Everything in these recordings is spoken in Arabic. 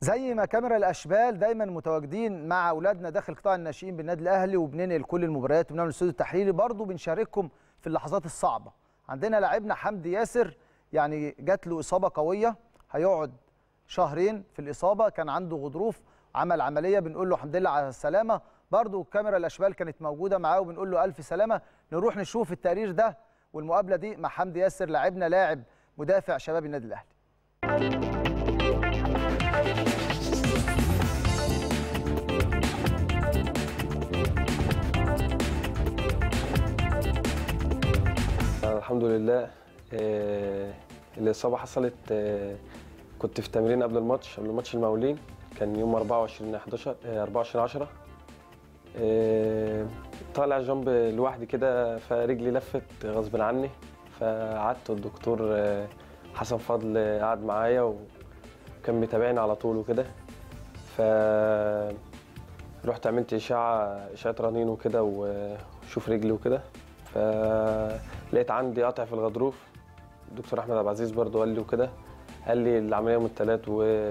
زي ما كاميرا الأشبال دايما متواجدين مع أولادنا داخل قطاع الناشئين بالنادي الأهلي وبننقل كل المباريات وبنعمل الاستوديو التحليلي. برضه بنشارككم في اللحظات الصعبة. عندنا لاعبنا حمدي ياسر يعني جات له إصابة قوية هيقعد شهرين في الإصابة كان عنده غضروف عمل عملية بنقول له الحمد لله على السلامة. برضه كاميرا الأشبال كانت موجودة معاه وبنقول له ألف سلامة. نروح نشوف التقرير ده والمقابلة دي مع حمدي ياسر لاعبنا لاعب مدافع شباب النادي الأهلي. الحمد لله آه، الإصابة حصلت آه، كنت في تمرين قبل الماتش قبل ماتش المقاولين كان يوم 24 11 آه، 24 10 آه، طالع جنب لوحدي كده فرجلي لفت غصب عني فقعدت الدكتور آه، حسن فضل قعد معايا وكان متابعني على طول وكده. ف رحت عملت إشاعة إشاعة رنين وكده وشوف رجلي وكده. فلقيت عندي قطع في الغضروف. الدكتور أحمد عبد العزيز برضو قال لي وكده. قال لي العملية يوم الثلاث و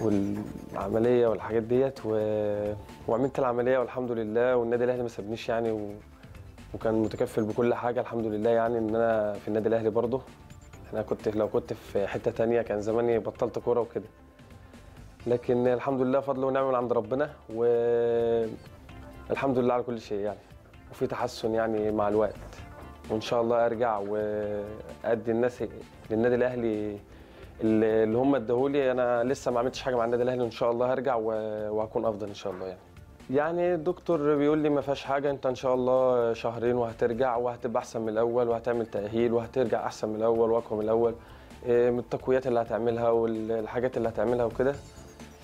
والعملية والحاجات ديت و... وعملت العملية والحمد لله. والنادي الأهلي ما سابنيش يعني و... وكان متكفل بكل حاجة الحمد لله يعني إن أنا في النادي الأهلي برضه. أنا كنت لو كنت في حتة تانية كان زماني بطلت كورة وكده. لكن الحمد لله فضل ونعمه من عند ربنا والحمد لله على كل شيء يعني. وفي تحسن يعني مع الوقت. وإن شاء الله أرجع وأدي الناس للنادي الأهلي اللي هم اداهولي أنا لسه ما عملتش حاجة مع النادي الأهلي وإن شاء الله هرجع وهكون أفضل إن شاء الله يعني. يعني الدكتور بيقول لي ما فيهاش حاجة أنت إن شاء الله شهرين وهترجع وهتبقى أحسن من الأول وهتعمل تأهيل وهترجع أحسن من الأول وأقوى من الأول. إيه، من التقويات اللي هتعملها والحاجات اللي هتعملها وكده.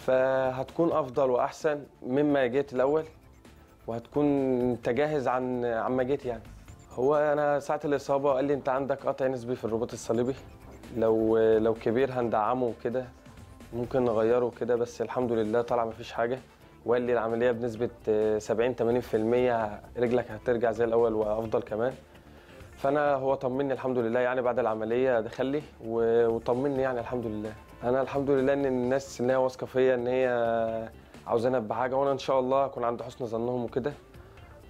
فهتكون أفضل وأحسن مما جيت الأول. وهتكون انت جاهز عن عما جيت يعني. هو أنا ساعة الإصابة قال لي أنت عندك قطع نسبي في الرباط الصليبي. لو لو كبير هندعمه وكده ممكن نغيره كده بس الحمد لله طلع مفيش حاجة. وقال لي العملية بنسبة آه، 70 80% رجلك هترجع زي الأول وأفضل كمان. فأنا هو طمني الحمد لله يعني بعد العملية دخل لي وطمني يعني الحمد لله. أنا الحمد لله إن الناس إن هي واثقة فيا إن هي عاوزاني بحاجة وأنا إن شاء الله أكون عند حسن ظنهم وكده.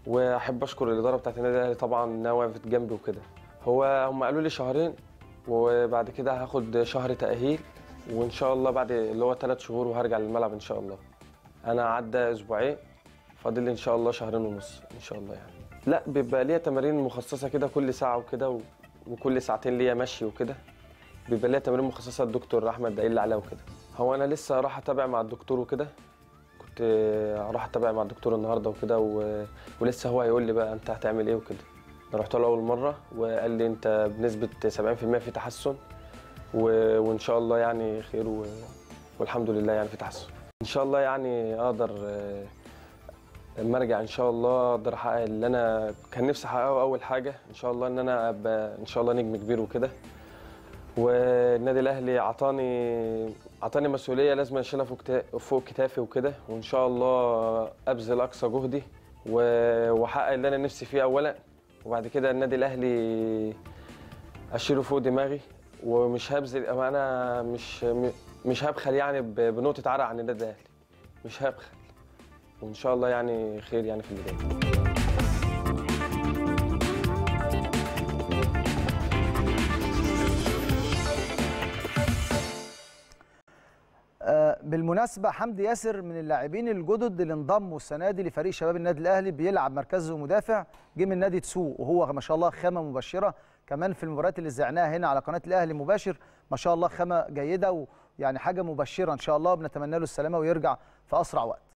وأحب أشكر الإدارة بتاعت النادي الأهلي طبعا إنها وقفت جنبي وكده. هو هم قالوا لي شهرين وبعد كده هاخد شهر تأهيل وإن شاء الله بعد اللي هو ثلاث شهور وهرجع للملعب إن شاء الله. أنا عدى أسبوعين فاضل لي إن شاء الله شهرين ونص إن شاء الله يعني. لا بيبقى ليا تمارين مخصصة كده كل ساعة وكده. وكل ساعتين ليا مشي وكده. بيبقى ليا تمارين مخصصة الدكتور أحمد قايل لي عليها وكده. هو أنا لسه راح أتابع مع الدكتور وكده كنت أروح أتابع مع الدكتور النهارده وكده و... ولسه هو هيقول لي بقى أنت هتعمل إيه وكده. رحت له أول مرة وقال لي أنت بنسبة 70% في تحسن و... وإن شاء الله يعني خير و... والحمد لله يعني في تحسن. إن شاء الله يعني أقدر آه، لما أرجع إن شاء الله أقدر أحقق اللي أنا كان نفسي أحققه أول حاجة. إن شاء الله إن أنا أبقى إن شاء الله نجم كبير وكده. والنادي الأهلي عطاني عطاني مسؤولية لازم أشيلها فوق فوق كتافي وكده وإن شاء الله أبذل أقصى جهدي وأحقق اللي أنا نفسي فيه اولا وبعد كده النادي الأهلي أشيله فوق دماغي ومش هبذل أنا مش مش هبخل يعني بنقطة عرق عن النادي الأهلي مش هبخل وإن شاء الله يعني خير يعني في اللي جاي بالمناسبة حمدي ياسر من اللاعبين الجدد اللي انضموا السنة دي لفريق شباب النادي الأهلي بيلعب مركزه مدافع جه من نادي تسوق وهو ما شاء الله خامة مبشرة كمان في المباريات اللي زعناها هنا على قناة الأهلي مباشر ما شاء الله خامة جيدة ويعني حاجة مبشرة إن شاء الله بنتمنى له السلامة ويرجع في أسرع وقت.